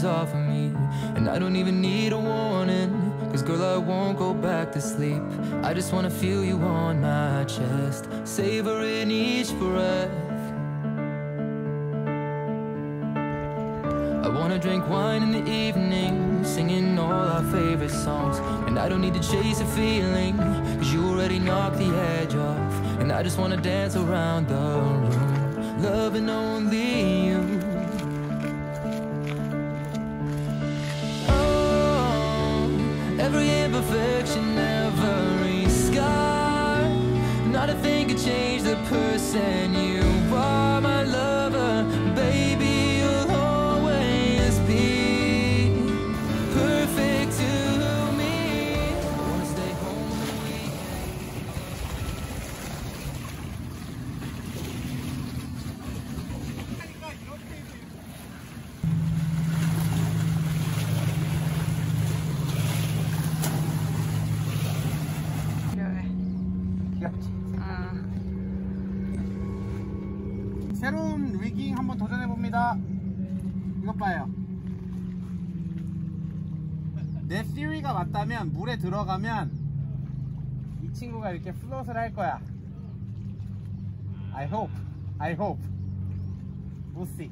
hands off of me. And I don't even need a warning. Cause girl, I won't go back to sleep. I just wanna feel you on my chest, savoring each breath. I wanna drink wine in the evening, singing all our favorite songs. And I don't need to chase a feeling, cause you already knocked the edge off. And I just wanna dance around the room, loving only Not a thing could change the person you 리깅 한번 도전해 봅니다. 이것 봐요. 내 theory가 맞다면 물에 들어가면 이 친구가 이렇게 플롯을 할 거야. I hope. I hope. We'll see.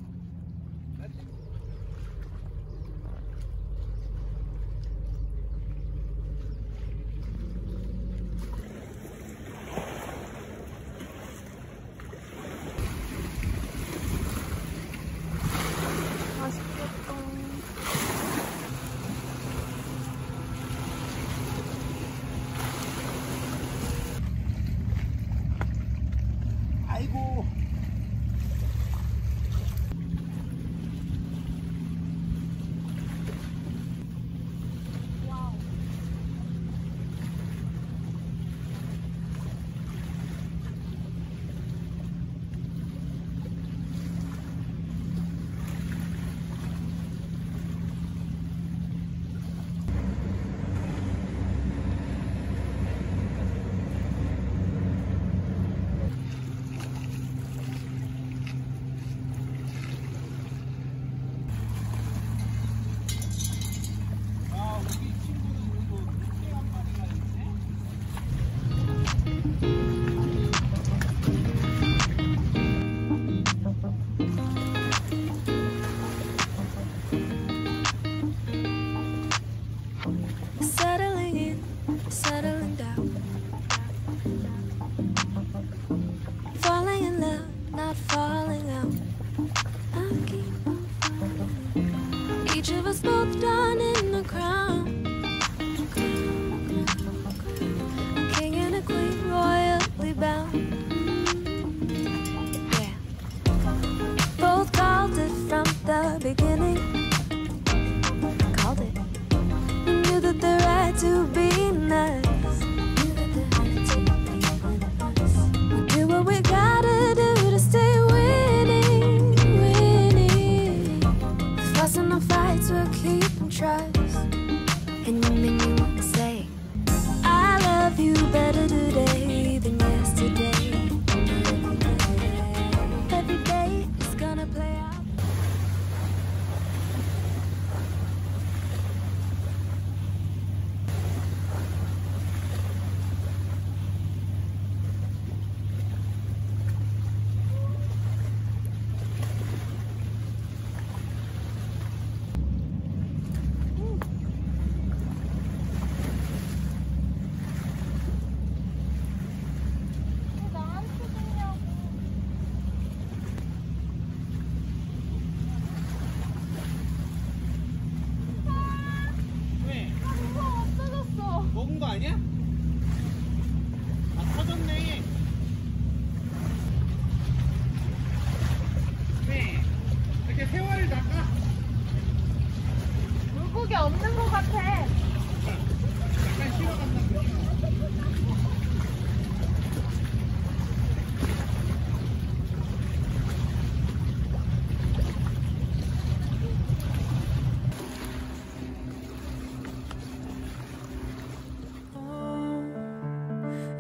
Settling in, settling down. Falling in love, not falling out. I keep on falling. Each of us both done in the crown.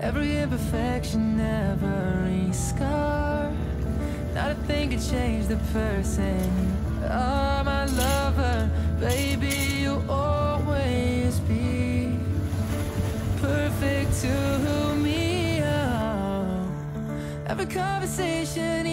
Every imperfection, every scar Not a thing could change the person Oh, my lover, baby, you'll always be Perfect to me, oh. Every conversation,